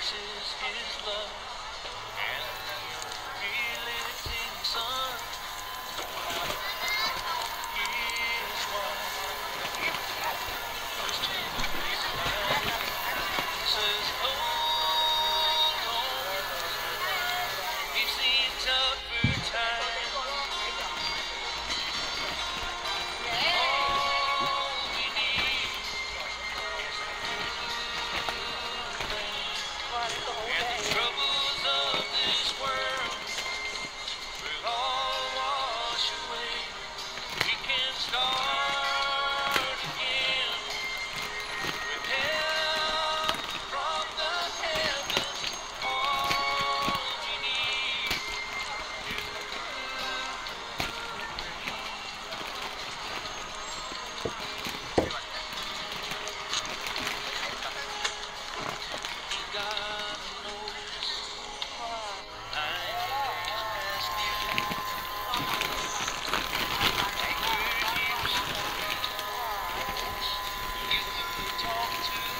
versus his love and son. His talk to